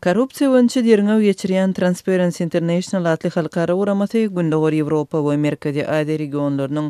Korrupsiýa boýunça derňew geçirýän Transparency International atly halkara guramasy Gündogar Ýewropa we Merkezi Aziýa regionlarynyň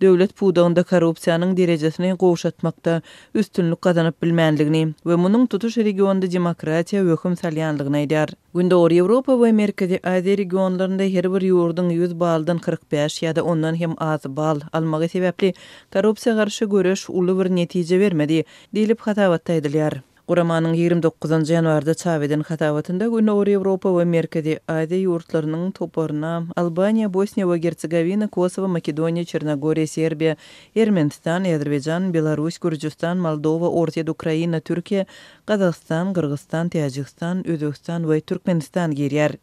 döwlet pudagynda korrupsiýanyň derejesini gowşatmakda üstünlik gazanyp bilmändigini we munuň tutuş regionda demokratiýa wehim salýandygyny aýdýar. Gündogar Ýewropa we Merkezi Aziýa regionlarynda her bir ýurduň ýüz baldan kyrk bäş ýa-da ondan hem az bal almagy sebäpli korrupsiýa garşy göreş uly bir netije bermedi, diýlip hasabatda aýdylýar. Guramanyň ýigrimi dokuzynjy ýanwarda çap eden hasabatynda Günorta Ýewropa we Merkezi Aziýa ýurtlarynyň toparyna Albaniýa, Bosniýa we Gersogowina, Kosowa, Makedoniýa, Çernogoriýa, Serbiýa, Ermenistan, Äzerbaýjan, Belarus, Gürjüstan, Moldowa, Orsýet, Ukraina, Türkiýe, Gazagystan, Gyrgyzstan, Täjigistan, Özbegistan we Türkmenistan girýär.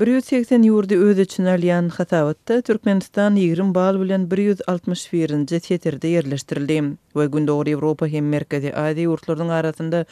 Bir ýüz segsen ýurdy öz içine alýan hasabatda Türkmenistan ýigrimi bal bilen bir ýüz altmyş birinji setirde ýerleşdirildi we Gündogar Ýewropa hem Merkezi Aziýa ýurtlarynyň arasynda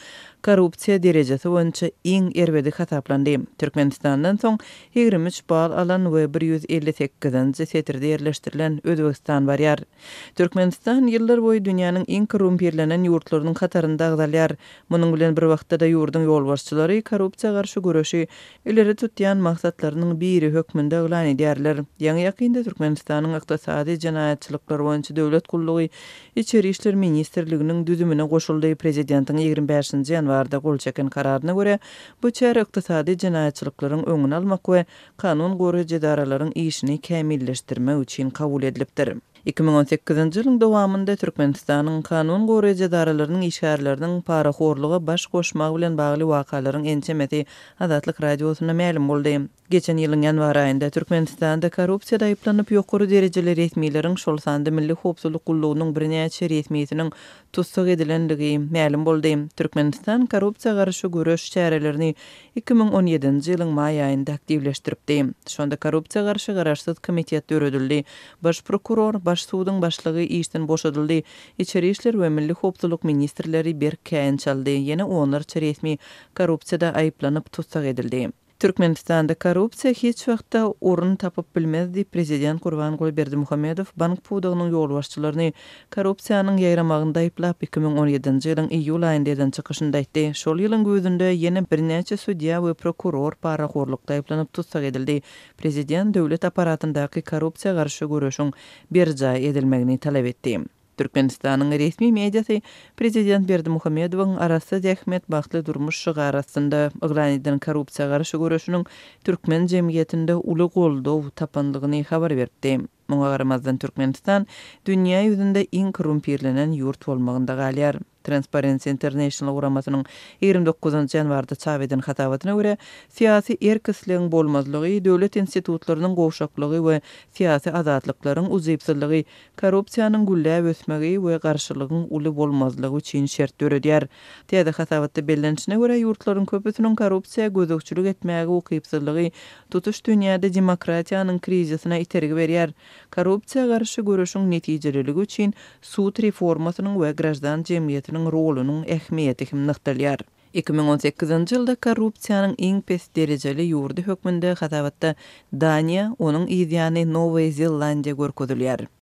korrupsiýa derejesi boýunça iň erbedi hasaplandy. Türkmenistandan soň ýigrimi üç bal alan we bir ýüz elli sekizinji setirde ýerleşdirilen Özbegistan barýar. Türkmenistan ýyllar boýy dünýäniň iň korrumpirlenen ýurtlarynyň hatarynda agzalýar. Munuň bilen bir wagtda-da ýurduň ýolbaşçylary korrupsiýa garşy göreşi ileri tutýan maksatlarynyň biri hökmünde yglan edýärler. Ýaňy-ýakynda Türkmenistanyň Ykdysady jenaýatçylyklar boýunça döwlet gullugy Içeri işler ministrliginiň düzümine goşuldy. Prezidentiň ýigrimi bäşinji ýanwarda gol çeken kararyna görä, bu çäre ykdysady jenaýatçylyklaryň öňüni almak we kanun goraýjy edaralaryň işini kämilleşdirmek üçin kabul edilipdir. Iki müň on sekizinji ýylyň dowamynda Türkmenistanyň kanun goraýjy edaralarynyň işgärleriniň parahorluga baş goşmagy bilen bagly wakalaryň ençemesi Azatlyk Radiosyna mälim boldy. Geçen ýylyň ýanwar aýynda Türkmenistanda korrupsiýada aýyplanyp ýokary derejeli resmileriň, şol sanda Milli howpsuzlyk gullugynyň birnäçe resmisiniň tussag edilendigi mälim boldy. Türkmenistan korrupsiýa garşy göreş çärelerini iki müň on ýedinji ýylyň maý aýynda aktiwleşdiripdi. Şonda korrupsiýa garşy garaşsyz komitet döredildi. Baş prokuror, Baş suduň başlygy işden boşadyldy. Içeri işler we milli howpsuzlyk ministrleri berk käýinç aldy. Ýene onlarça resmi korrupsiýada aýyplanyp tussag edildi. Türkmenistanda korrupsiýa hiç wagtda orun tapyp bilmez diýip, prezident Gurbanguly Berdimuhamedow bank pudagynyň ýolbaşçylaryny korrupsiýanyň ýaýramagynda aýyplap, iki müň on ýedinji ýylyň iýul aýynda eden çykyşynda aýtdy. Şol ýylyň güýzünde ýene birnäçe sudýa we prokuror parahorlukda aýyplanyp tussag edildi. Prezident döwlet apparatyndaky korrupsiýa garşy göreşiň berjaý edilmegini talap etdi. Türkmenistanyň resmi mediasy prezident Berdimuhamedowyň Arassa zähmet, bagtly durmuş şygary astynda yglan eden korrupsiýa garşy göreşiniň türkmen jemgyýetinde uly goldaw tapandygyny habar beripdi. Muňa garamazdan Türkmenistan dünýä ýüzünde iň korrumpirlenen ýurt bolmagynda galýar. Transparency International guramasynyň ýigrimi dokuzynjy ýanwarda çap eden hasabatyna görä, syýasy erk-islegiň bolmazlygy, döwlet institutlarynyň gowşaklygy we syýasy azatlyklaryň ujypsyzlygy korrupsiýanyň gülläp ösmegi we garşylygyň uly bolmazlygy üçin şert döredýär. Täze hasabatda bellenişine görä, ýurtlaryň köpüsiniň korrupsiýa gözegçilik etmäge ukypsyzlygy tutuş dünýäde demokratiýanyň krizisine itergi berýär. Korrupsiýa garşy göreşiň netijeliligi üçin sud reformasynyň we graždan jemgyýetiniň rolunyň ähmiýeti hem nygtalýar. Iki müň on sekizinji ýylda korrupsiýanyň iň pes derejeli ýurdy hökmünde hasabatda Daniýa, onuň yzýany Nowaý Zelandiýa görkezilýär.